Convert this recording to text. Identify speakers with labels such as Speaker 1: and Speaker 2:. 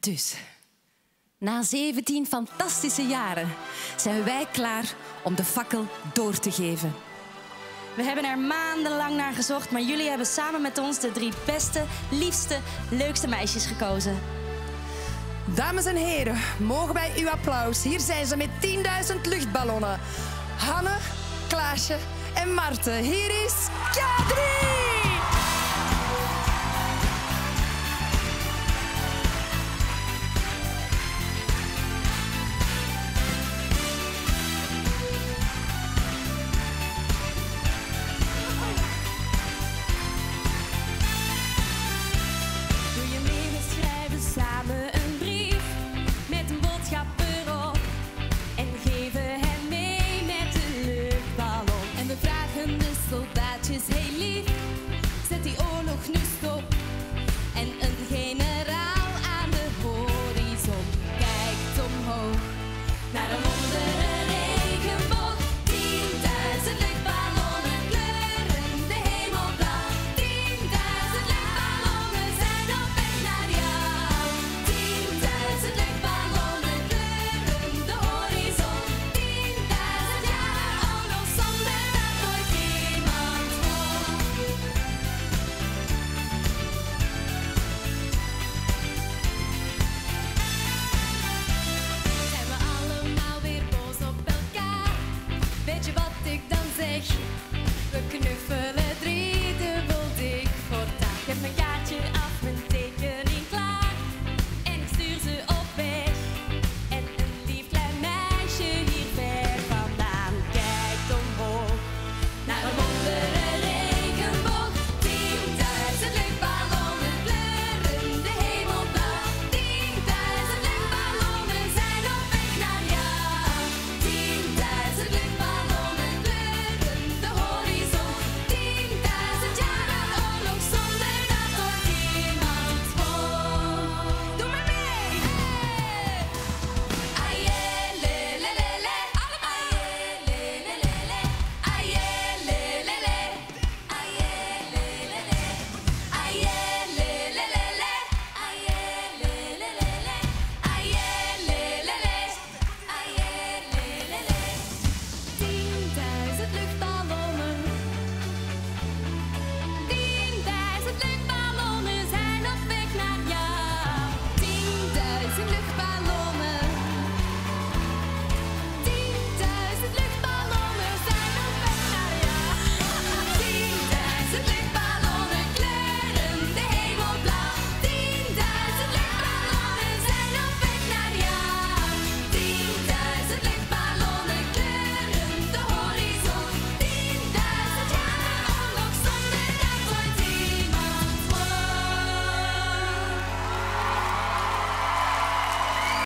Speaker 1: Dus, na 17 fantastische jaren zijn wij klaar om de fakkel door te geven.
Speaker 2: We hebben er maandenlang naar gezocht, maar jullie hebben samen met ons de drie beste, liefste, leukste meisjes gekozen.
Speaker 3: Dames en heren, mogen wij uw applaus. Hier zijn ze met 10.000 luchtballonnen. Hanne, Klaasje en Marten. Hier is Kadri!